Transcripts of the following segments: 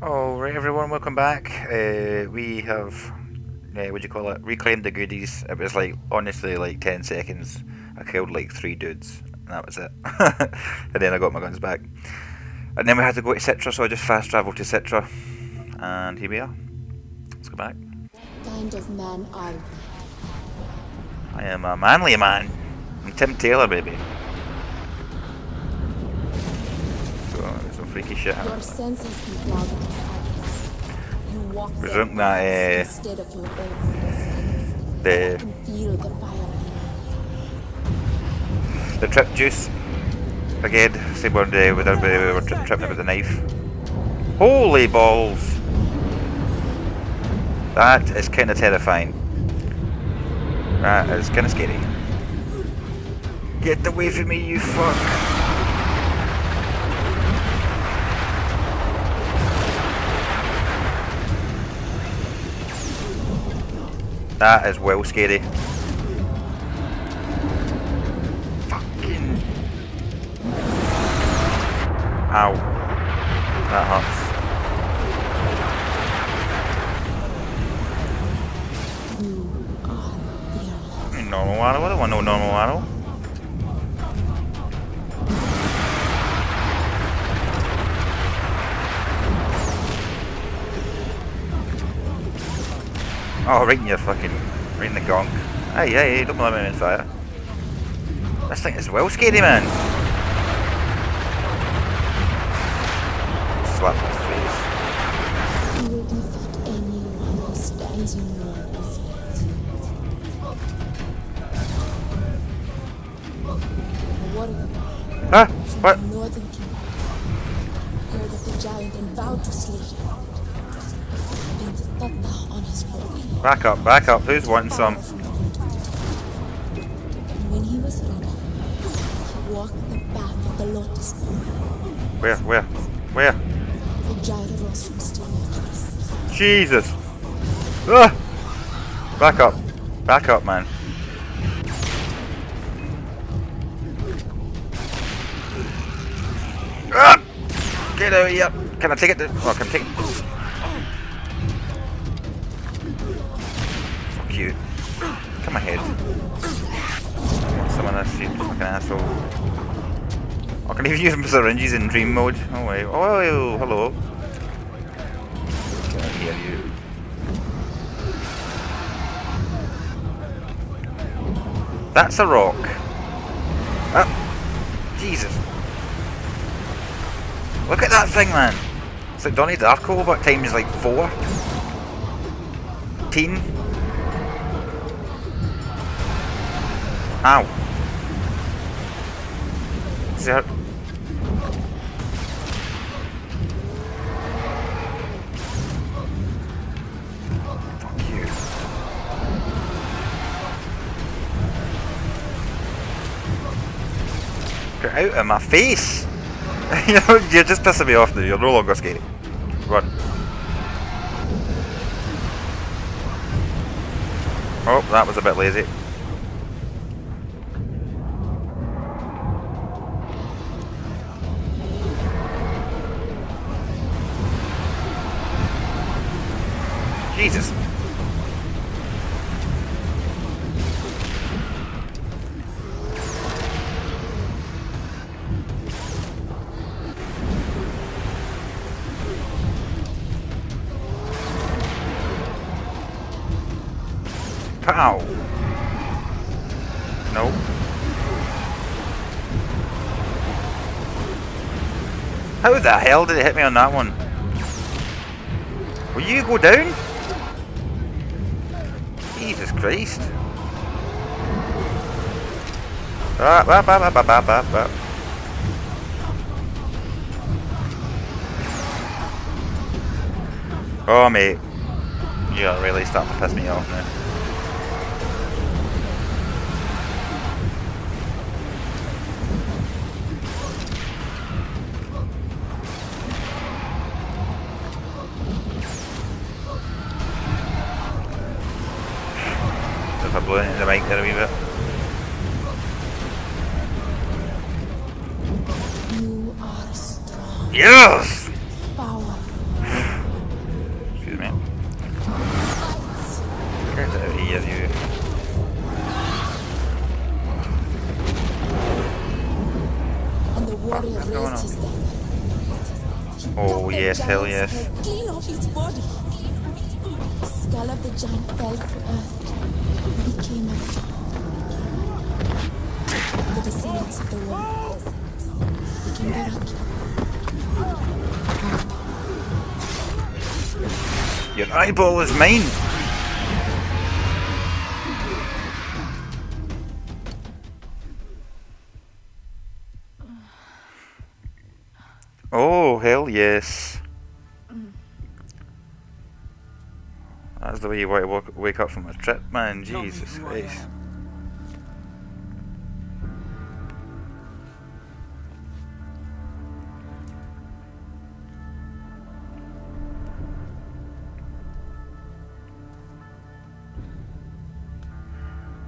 Alright everyone, welcome back. Uh, we have, uh, what do you call it, reclaimed the goodies. It was like, honestly, like 10 seconds. I killed like 3 dudes, and that was it. and then I got my guns back. And then we had to go to Citra, so I just fast travelled to Citra. And here we are. Let's go back. kind of man are you? I am a manly man. I'm Tim Taylor, baby. Eyes. You walk Presume that, uh, instead of your own. The You can feel the fire in The trip juice. Again, same one day with everybody we were tri tripping with a knife. Holy balls! That is kind of terrifying. That is kind of scary. Get away from me, you fuck! That is well scary. Fucking. Ow. That hurts. you. You are. Normal arrow? I don't want no normal arrow. Oh, right in your fucking, right in the gong. Hey, hey, hey, don't let me in fire. This thing is well scary, man. Slap my face. From what? heard of the giant and vowed to slay him. Back up, back up. Who's wanting some? Power from the root of the tree. And when he was ready, he walked the path of the lotus. Where, where, where? The rose from waters. Jesus! Ah! Back up. Back up, man. Ah! Get out of here! Can I take it? Oh, can I take it? Come ahead. Someone else, you fucking asshole. Oh, can even use my syringes in dream mode? Oh, wait. Oh, hello. Can I hear you? That's a rock. Ah, Jesus. Look at that thing, man. It's like Donnie Darko, but times like four. Teen. Ow. Fuck you. Get out of my face! you're just pissing me off now. You're no longer scary. Run. Oh, that was a bit lazy. Pow! Nope. How the hell did it hit me on that one? Will you go down? Jesus Christ. Ah. Oh, mate. You're really starting to piss me off now. in the bank there a wee bit. Yes! Excuse me. Get out of here, you. Oh yes, hell yes. Scallop the giant fell to earth. The descendants of the Rakya. Your eyeball is mine! Oh, hell yes. That's the way you want to wake- wake up from a trip, man. Tell Jesus who Christ. am.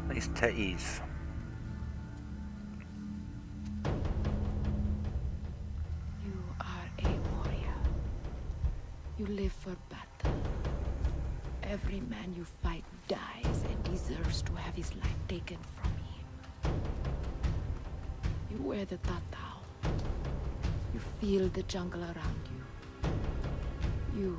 Nice titties. You are a warrior. You live for battle. Every man you fight dies and deserves to have his life taken from him. You wear the tatau. You feel the jungle around you. You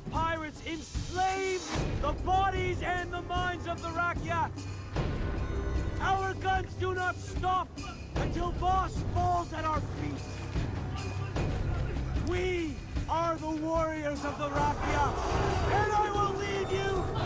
Pirates enslaved the bodies and the minds of the Rakyat. Our guns do not stop until Boss falls at our feet. We are the warriors of the Rakyat, and I will lead you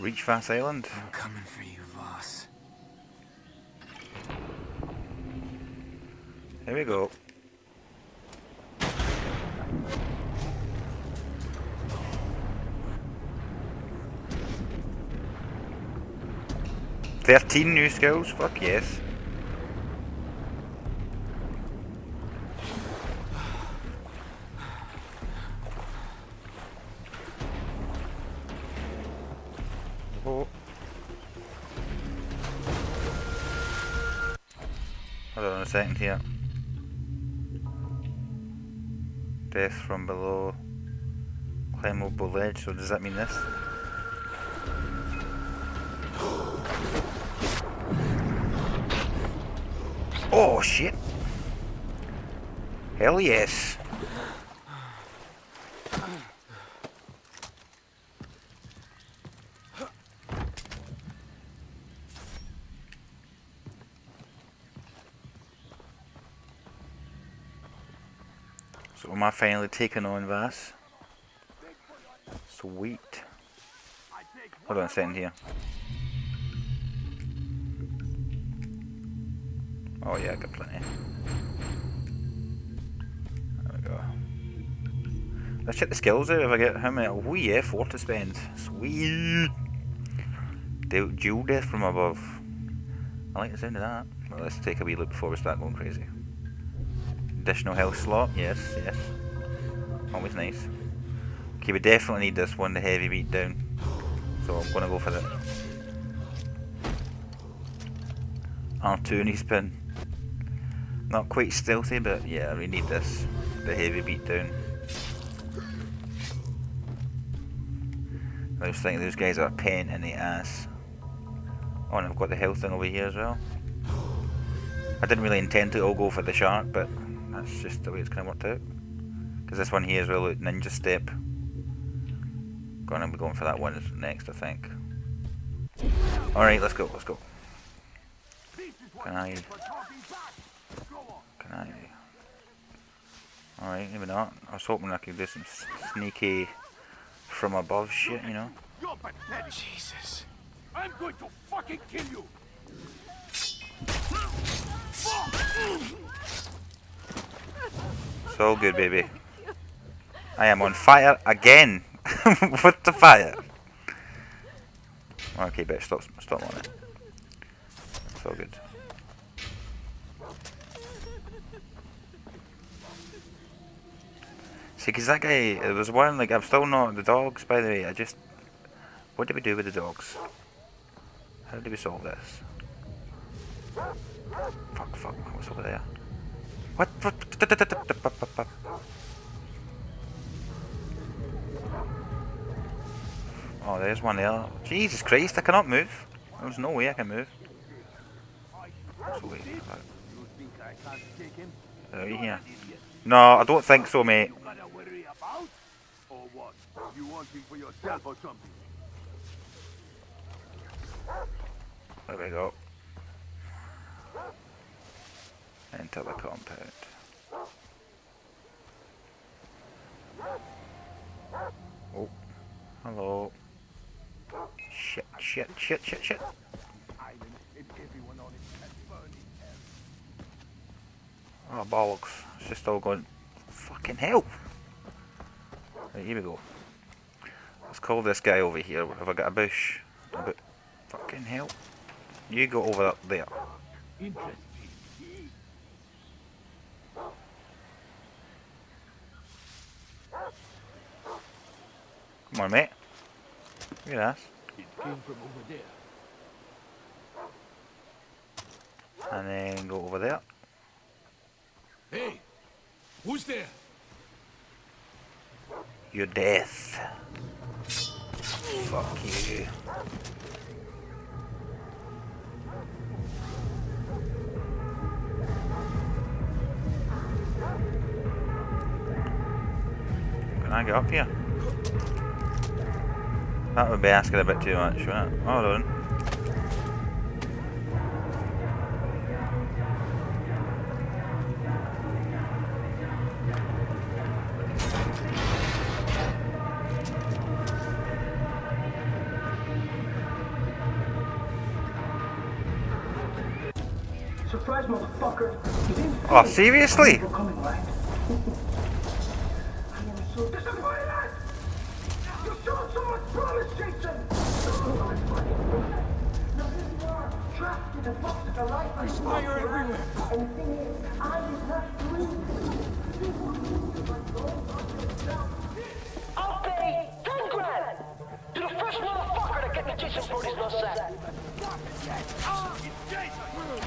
Reach Fast Island. I'm coming for you, Vaas. Here we go. Thirteen new skills? Fuck yes. Hold on a second here. Death from below. Climbable ledge, so does that mean this? Oh shit! Hell yes! Finally taking on Vaas? Sweet. Hold on a second here. Oh yeah, I got plenty. There we go. Let's check the skills out if I get how many. Oh yeah, four to spend. Sweet. Du- Dual death from above. I like the sound of that. Well, let's take a wee look before we start going crazy. Additional health slot, yes, yes. Always nice. Okay, we definitely need this one, the heavy beat down. So I'm gonna go for it. R2 knee spin. Not quite stealthy, but yeah, we need this. The heavy beat down. I was thinking those guys are a pain in the ass. Oh, and I've got the health thing over here as well. I didn't really intend to all go for the shark, but that's just the way it's kind of worked out. Because this one here as well, ninja step. Gonna be going for that one next, I think. Alright, let's go, let's go. Can I... Can I... Alright, maybe not. I was hoping I could do some sneaky from above shit, you know? You're pathetic. Jesus. I'm going to fucking kill you. It's all good, baby. I am on fire again. With the fire. Okay, bitch, stop, stop on it. All good. See, because that guy, there was one, like, I'm still not, the dogs, by the way, I just, what did we do with the dogs? How did we solve this? Fuck, fuck, what's over there? What? Oh, there's one there. Jesus Christ, I cannot move. There's no way I can move. So here? No, I don't think so, mate. You gotta worry about? Or what? You want him for yourself or something? There we go. Enter the compound. Oh, hello. Shit, shit, shit, shit, shit. Oh, bollocks. It's just all going. Fucking hell! Right, here we go. Let's call this guy over here. Have I got a bush? A bit. Fucking hell. You go over up there. Interesting. Come on, mate. Look at that. It came from over there. And then go over there. Hey, who's there? Your death. Fuck you. Can I get up here? That would be asking a bit too much, wouldn't? Hold on. Surprise, motherfucker! Oh, seriously?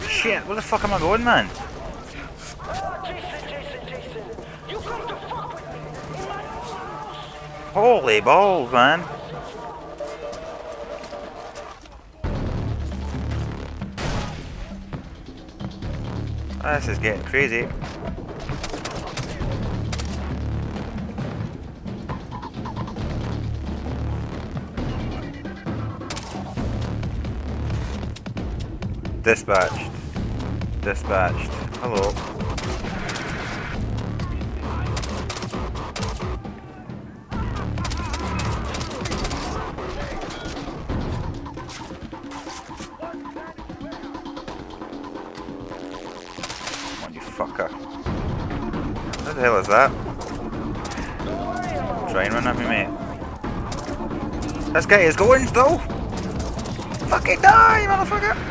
Shit, where the fuck am I going, man? Holy balls, man. This is getting crazy. Dispatched. Dispatched. Hello. What the hell is that? Try and run at me, mate. This guy is going still! Fucking die, motherfucker!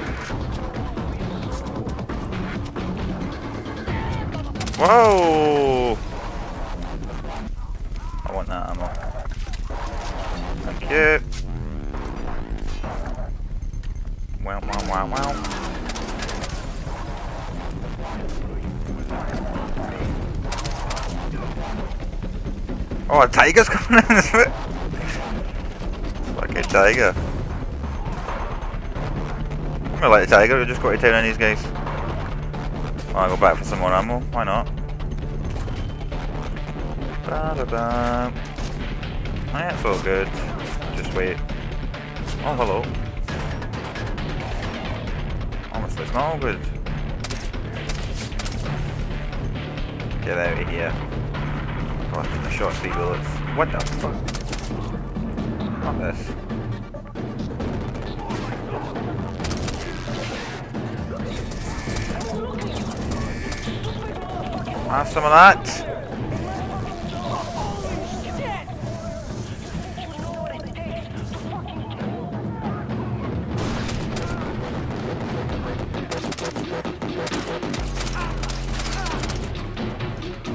Whoa! I want that ammo. Thank you. Wow, wow, wow, wow. Oh, a tiger's coming in this bit. Fucking tiger. I like the tiger, we just got to town on these guys. I'll go back for some more ammo, why not? -da -ba. Oh, yeah, it's all good. Just wait. Oh, hello. Honestly, it's not all good. Get out of here. Oh, I shot three bullets. What the fuck? Not this. Have some of that.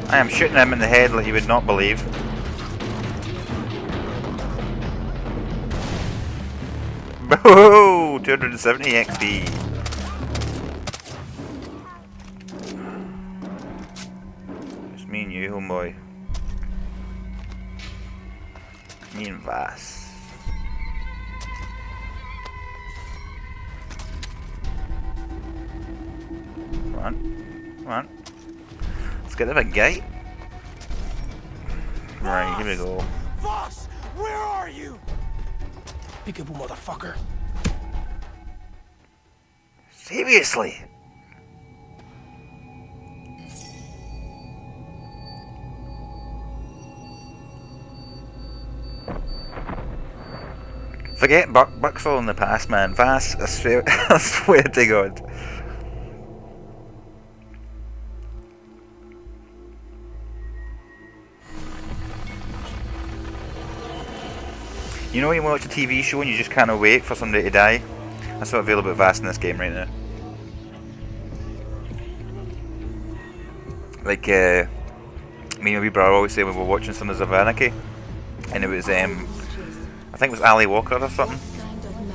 I am shooting him in the head like you would not believe. Whoa! 270 XP. Vaas. Come on. Come on. Let's get the big gate. Right, here we go. Vaas, where are you? Peekaboo, motherfucker. Seriously? Forget Buck in the past, man. Vaas, I swear, I swear to God. You know when you watch a TV show and you just can't wait for somebody to die? That's what I feel about Vast in this game right now. Like, uh, me and my wee brother always say we were watching Sons of Anarchy, and it was, um, I think it was Ally Walker or something. Kind of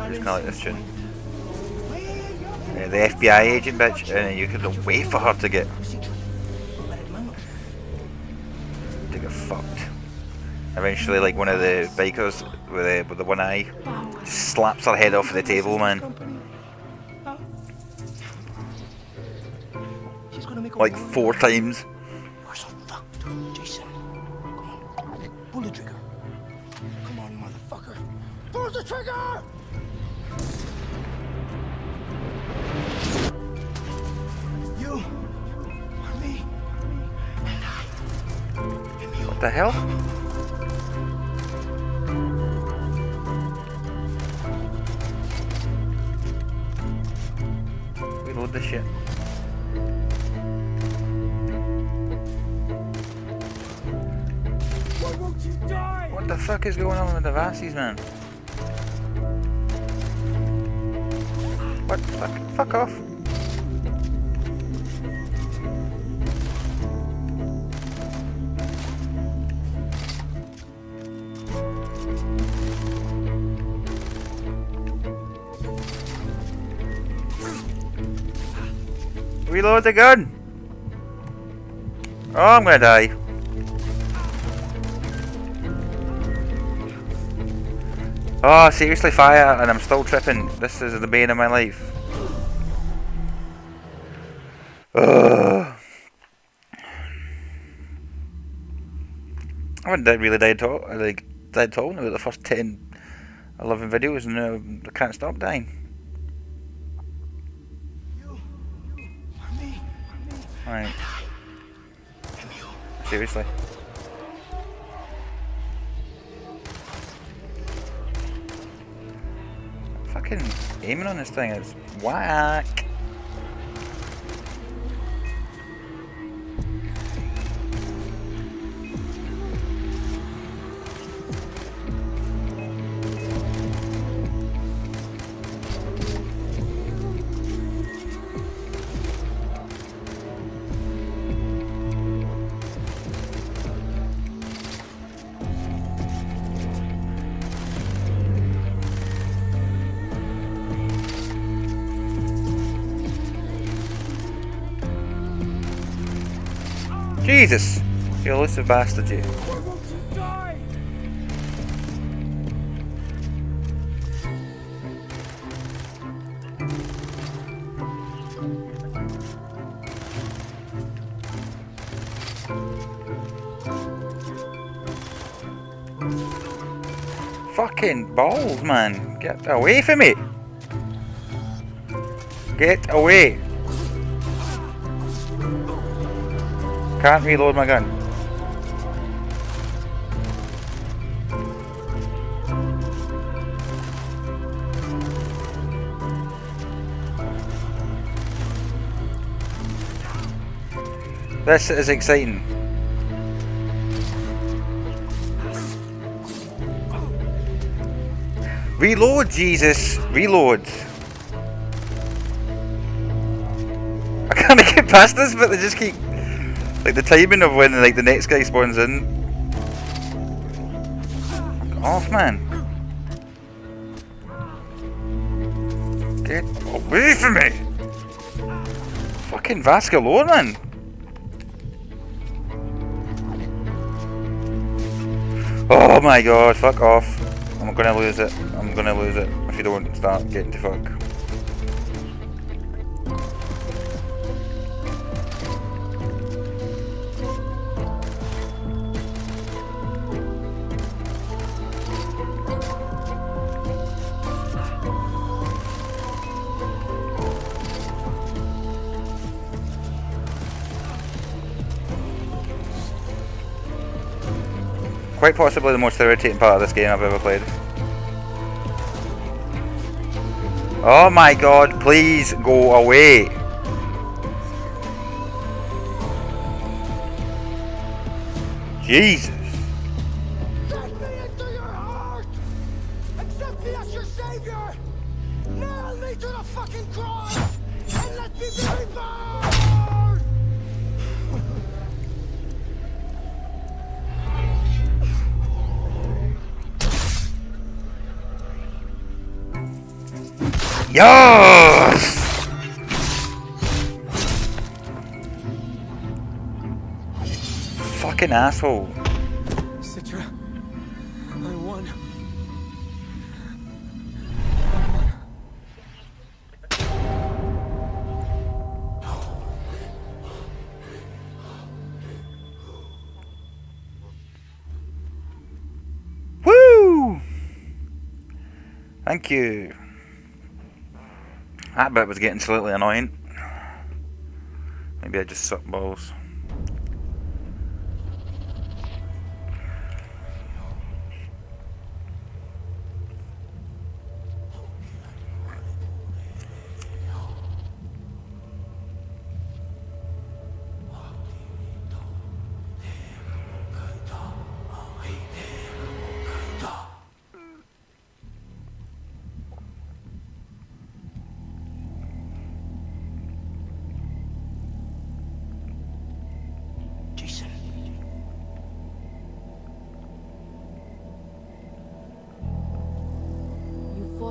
man? Just kind of like this tune. Uh, the FBI agent bitch, and you could wait for her to get to get fucked. Eventually, like one of the bikers with the with the one eye just slaps her head off the table, man. She's gonna make a Like four times. Pull the trigger. Come on, motherfucker. Pull the trigger! You. Me. And I. And you. What the hell? Reload the shit. What the fuck is going on with the Vassies, man? What? Fuck, fuck off. Reload the gun! Oh, I'm gonna die. Oh, seriously, fire, and I'm still tripping. This is the bane of my life. Ugh. I haven't really died at all. I like died at all in about the first 10, 11 videos, and uh, I can't stop dying. You. Or me. Right, seriously. Fucking aiming on this thing is whack. Jesus! You elusive bastard, you. Fucking balls, man. Get away from me. Get away. Can't reload my gun. This is exciting. Reload, Jesus! Reload! I can't get past this, but they just keep like, the timing of when, like, the next guy spawns in. Off, man. Get away from me! Fucking Vascalore, man! Oh my god, fuck off. I'm gonna lose it. I'm gonna lose it if you don't start getting to fuck. Quite possibly the most irritating part of this game I've ever played. Oh my god, please go away! Jesus! Yes! Fucking asshole. Citra, I won. Woo! Thank you. That bit was getting slightly annoying. Maybe I just suck balls.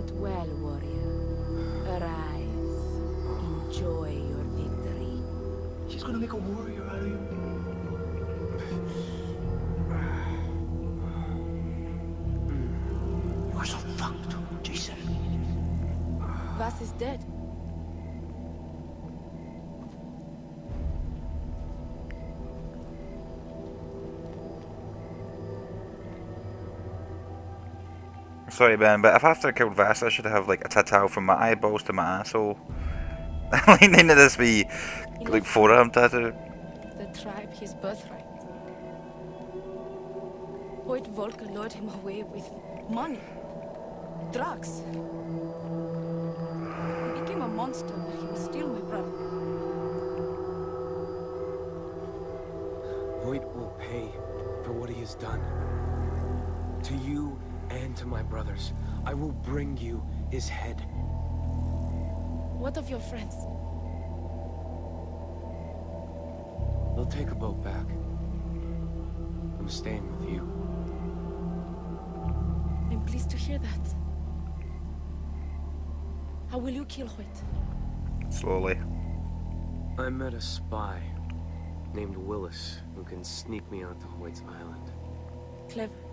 Fought well, warrior. Arise. Enjoy your victory. She's gonna make a warrior out of you. You are so fucked, Jason. Vaas is dead. Sorry, Ben, but if after I killed Vaas, I should have like a tattoo from my eyeballs to my asshole. like, none of this be like forearm tattoo. The tribe his birthright. Hoyt Volker lured him away with money, drugs. He became a monster, but he was still my brother. Hoyt will pay for what he has done. To you and to my brothers, I will bring you his head. What of your friends? They'll take a boat back. I'm staying with you. I'm pleased to hear that. How will you kill Hoyt? Slowly. I met a spy named Willis who can sneak me onto Hoyt's island. Clever.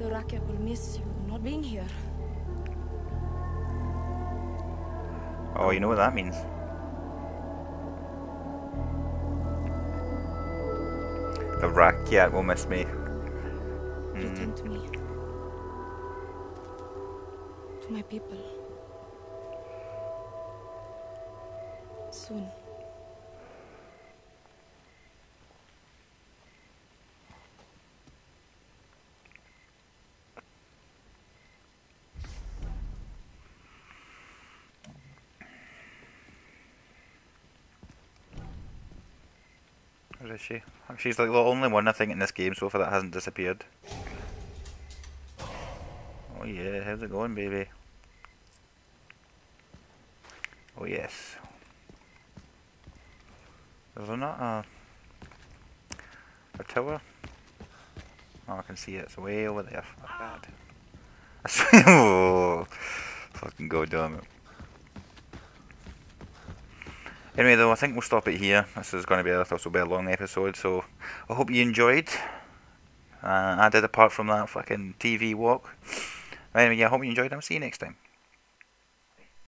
The Rakia will miss you not being here. Oh, you know what that means. The Rakyat will miss me. Hmm. Return to me. To my people. Soon. Where is she? She's like the only one I think in this game so far that hasn't disappeared. Oh yeah, how's it going, baby? Oh yes. Is there not a a tower? Oh, I can see it. It's way over there. Fuck that. oh, fucking goddamn it. Anyway, though, I think we'll stop it here. This is going to be a, will be a long episode, so I hope you enjoyed. Uh, I did apart from that fucking TV walk. Anyway, yeah, I hope you enjoyed. I'll see you next time.